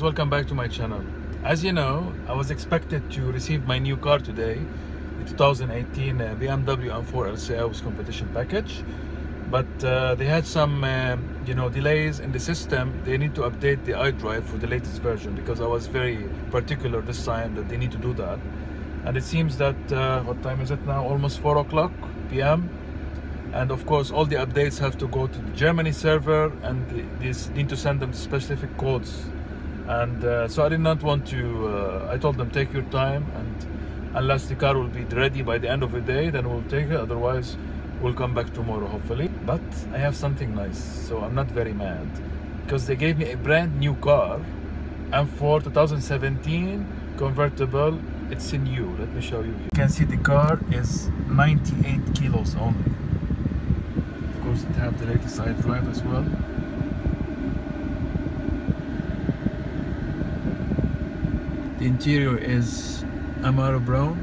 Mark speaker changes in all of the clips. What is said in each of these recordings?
Speaker 1: welcome back to my channel. As you know i was expected to receive my new car today the 2018 uh, bmw m4 lci competition package but uh, they had some uh, you know delays in the system. They need to update the iDrive for the latest version because i was very particular this time that they need to do that. And it seems that uh, what time is it now? Almost 4 o'clock p.m and of course all the updates have to go to the Germany server and they need to send them specific codes. And uh, so I did not want to uh, I told them take your time and unless the car will be ready by the end of the day then we'll take it. Otherwise we'll come back tomorrow hopefully. But I have something nice so I'm not very mad. Because they gave me a brand new car and for 2017 convertible. It's in new let me show you you can see the car is 98 kilos only. Of course it have the latest iDrive as well. The interior is Amaro brown.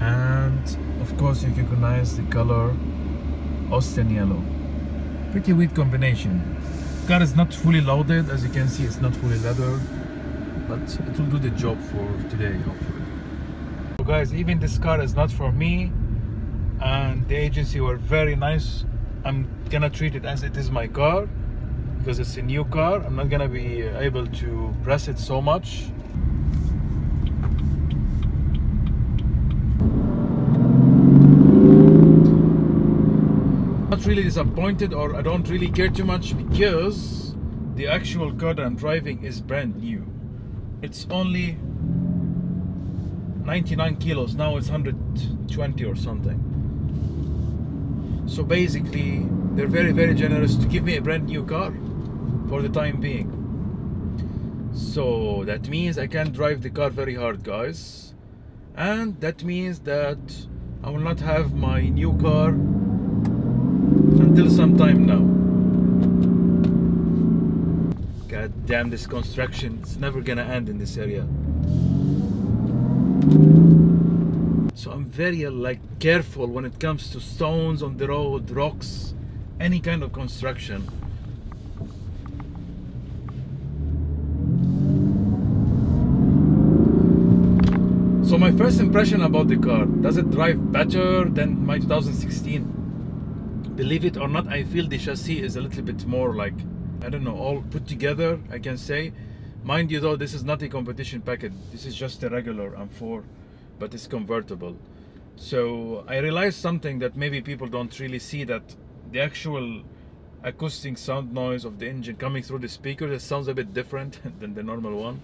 Speaker 1: And of course you recognize the color Austin yellow. Pretty weird combination. Car is not fully loaded as you can see it's not fully leather but it will do the job for today hopefully. So guys even this car is not for me and the agency were very nice. I'm gonna treat it as it is my car because it's a new car I'm not gonna be able to press it so much really disappointed or I don't really care too much because the actual car that I'm driving is brand new it's only 99 kilos now it's 120 or something so basically they're very very generous to give me a brand new car for the time being. So that means I can drive the car very hard, guys. And that means that I will not have my new car until some time now. God damn this construction, it's never gonna end in this area. So I'm very uh, like careful when it comes to stones on the road, rocks, any kind of construction. So my first impression about the car, does it drive better than my 2016? Believe it or not, I feel the chassis is a little bit more like, I don't know, all put together, I can say. Mind you though, this is not a competition package. This is just a regular M4, but it's convertible. So I realized something that maybe people don't really see that the actual acoustic sound noise of the engine coming through the speakers, it sounds a bit different than the normal one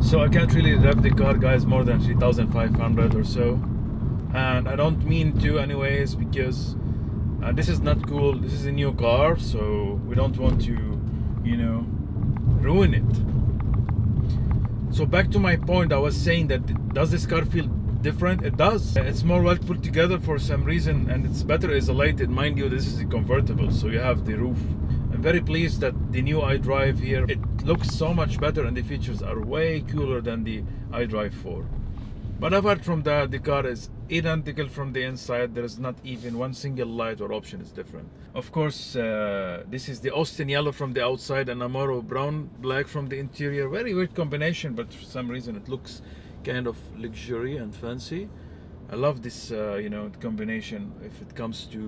Speaker 1: so I can't really rev the car guys more than 3500 or so and I don't mean to anyways because uh, this is not cool. This is a new car so we don't want to you know ruin it. So back to my point I was saying that does this car feel different? It does. It's more well put together for some reason and it's better isolated. Mind you this is a convertible so you have the roof. I'm very pleased that the new iDrive here it looks so much better and the features are way cooler than the iDrive 4 but apart from that the car is identical from the inside there is not even one single light or option is different. Of course uh, this is the Austin yellow from the outside and Amaro brown black from the interior. Very weird combination but for some reason it looks kind of luxury and fancy. I love this uh, you know combination if it comes to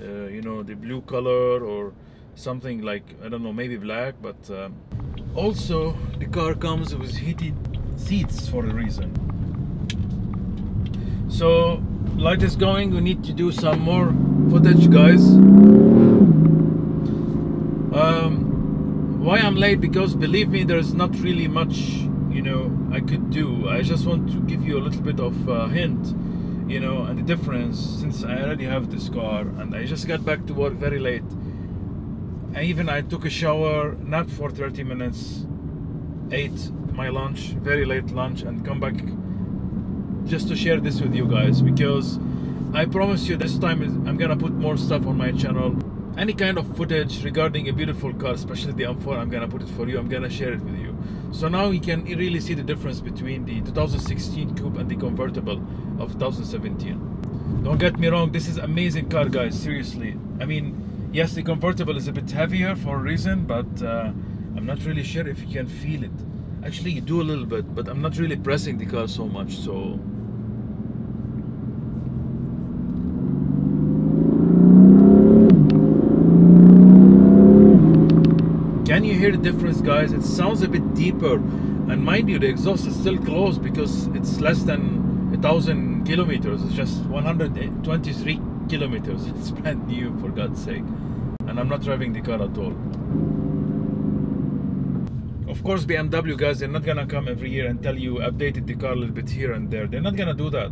Speaker 1: uh, uh you know the blue color or something like I don't know maybe black but um, also the car comes with heated seats for a reason so light is going. We need to do some more footage guys. Um, why I'm late? Because believe me there's not really much you know I could do. I just want to give you a little bit of a hint you know and the difference since I already have this car and I just got back to work very late. And even I took a shower not for 30 minutes ate my lunch very late lunch and come back just to share this with you guys because I promise you this time I'm gonna put more stuff on my channel. Any kind of footage regarding a beautiful car, especially the M4, I'm gonna put it for you. I'm gonna share it with you. So now you can really see the difference between the 2016 Coupe and the convertible of 2017. Don't get me wrong, this is amazing car, guys. Seriously. I mean, yes, the convertible is a bit heavier for a reason, but uh, I'm not really sure if you can feel it. Actually, you do a little bit, but I'm not really pressing the car so much. So Can you hear the difference, guys? It sounds a bit deeper. And mind you, the exhaust is still closed because it's less than a thousand kilometers. It's just 123 kilometers. It's brand new, for God's sake. And I'm not driving the car at all. Of course, BMW guys, they're not gonna come every year and tell you updated the car a little bit here and there. They're not gonna do that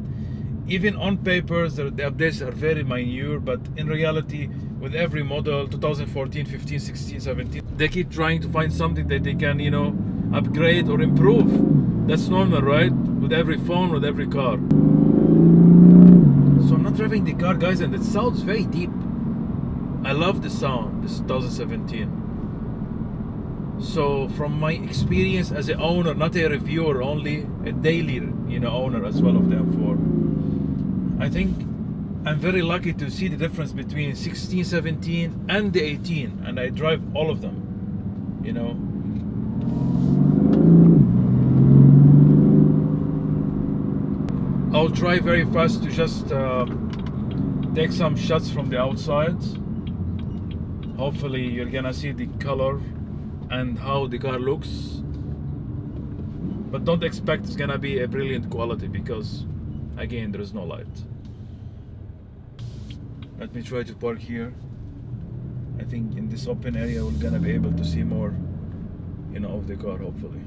Speaker 1: even on papers the, updates are very minor but in reality with every model 2014 15 16 17 they keep trying to find something that they can you know upgrade or improve. That's normal right? With every phone with every car. So i'm not driving the car guys and it sounds very deep. I love the sound this 2017 so from my experience as an owner not a reviewer only a daily you know owner as well of the m4 I think I'm very lucky to see the difference between 16, 17 and the 18 and I drive all of them, you know. I'll try very fast to just uh, take some shots from the outside. Hopefully you're gonna see the color and how the car looks. But don't expect it's gonna be a brilliant quality because again there is no light. Let me try to park here. I think in this open area we're gonna be able to see more you know of the car hopefully.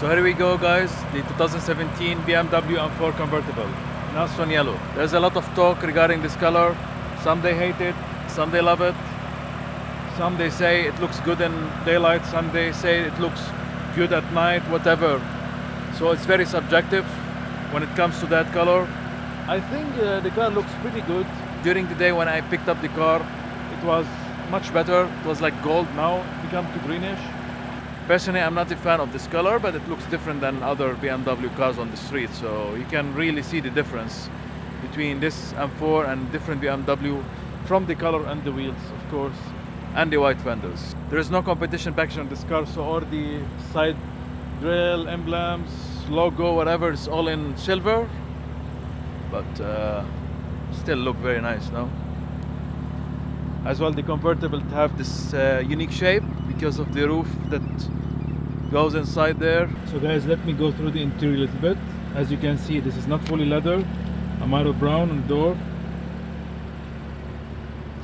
Speaker 1: So here we go guys. The 2017 BMW M4 convertible. One yellow. There's a lot of talk regarding this color. Some they hate it some they love it. Some they say it looks good in daylight some they say it looks good at night whatever. So it's very subjective when it comes to that color. I think uh, the car looks pretty good. During the day when I picked up the car, it was much better. It was like gold now, it become too greenish. Personally, I'm not a fan of this color, but it looks different than other BMW cars on the street. So you can really see the difference between this M4 and different BMW from the color and the wheels, of course, and the white fenders. There is no competition package on this car, so all the side grill emblems, logo, whatever, it's all in silver. But uh, still look very nice, no? As well, the convertible to have this uh, unique shape because of the roof that goes inside there. So guys, let me go through the interior a little bit. As you can see, this is not fully leather. Amaro brown on the door.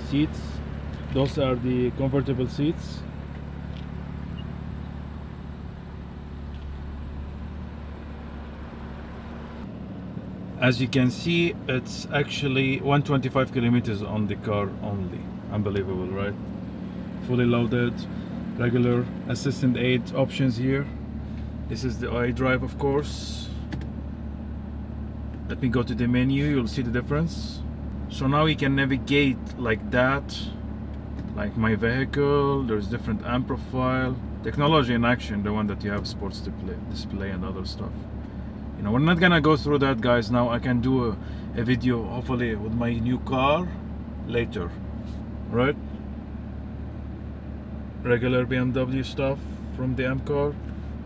Speaker 1: Seats. Those are the convertible seats. As you can see it's actually 125 kilometers on the car only. Unbelievable right? Fully loaded regular assistant aid options here. This is the iDrive of course. Let me go to the menu you'll see the difference. So now you can navigate like that like my vehicle. There's different amp profile. Technology in action the one that you have sports display, display and other stuff you know we're not gonna go through that guys. Now I can do a, a video hopefully with my new car later right? Regular BMW stuff from the M car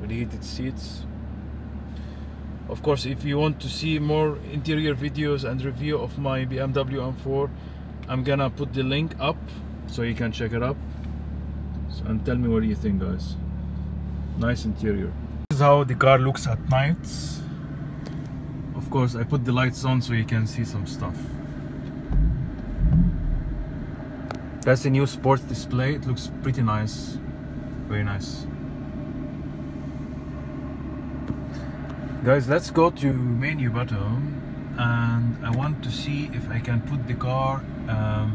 Speaker 1: with heated seats. Of course if you want to see more interior videos and review of my BMW M4 I'm gonna put the link up so you can check it up. So, and tell me what you think guys. Nice interior. This is how the car looks at night of course I put the lights on so you can see some stuff. That's a new sports display. It looks pretty nice. Very nice. Guys let's go to menu button and I want to see if I can put the car um,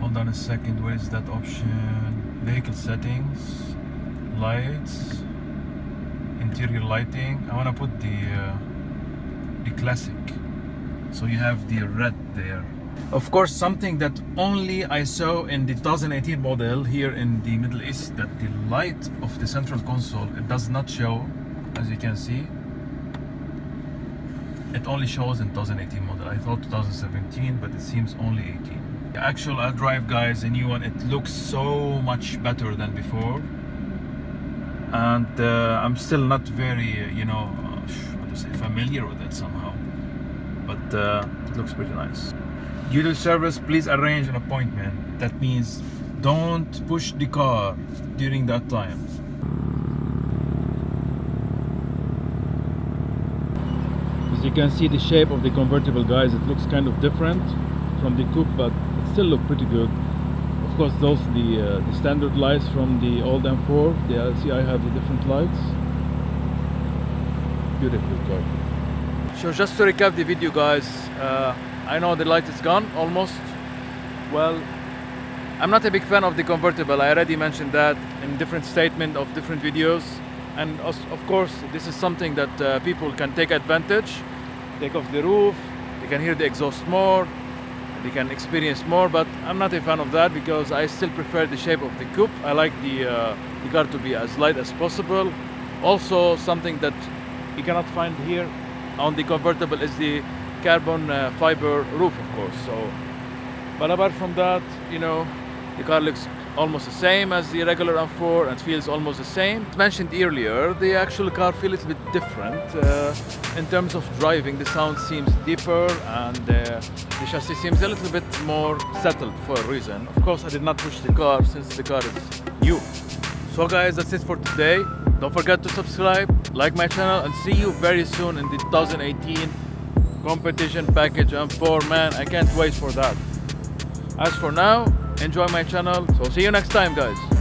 Speaker 1: hold on a second where is that option? Vehicle settings lights interior lighting. I want to put the uh, the classic. So you have the red there. Of course something that only I saw in the 2018 model here in the Middle East that the light of the central console it does not show as you can see. It only shows in 2018 model. I thought 2017 but it seems only 18 the actual drive guys the new one it looks so much better than before. And uh, I'm still not very you know familiar with it somehow but uh, it looks pretty nice. Due to service please arrange an appointment. That means don't push the car during that time. As you can see the shape of the convertible guys it looks kind of different from the coupe but it still look pretty good. Of course those the, uh, the standard lights from the old M4 the see I have the different lights beautiful so just to recap the video guys uh, I know the light is gone almost. Well I'm not a big fan of the convertible. I already mentioned that in different statement of different videos. And of course this is something that uh, people can take advantage. Take off the roof they can hear the exhaust more they can experience more but I'm not a fan of that because I still prefer the shape of the coupe. I like the, uh, the car to be as light as possible. Also something that you cannot find here on the convertible is the carbon uh, fiber roof of course so but apart from that you know the car looks almost the same as the regular M4 and feels almost the same. As mentioned earlier, the actual car feels a bit different. Uh, in terms of driving, the sound seems deeper and uh, the chassis seems a little bit more settled for a reason. Of course, I did not push the car since the car is new. So guys, that's it for today. Don't forget to subscribe, like my channel and see you very soon in the 2018 competition package M4. Man, I can't wait for that. As for now, enjoy my channel. So see you next time guys.